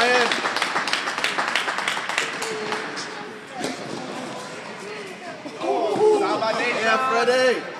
Brian. Oh, Salva yeah, Freddie.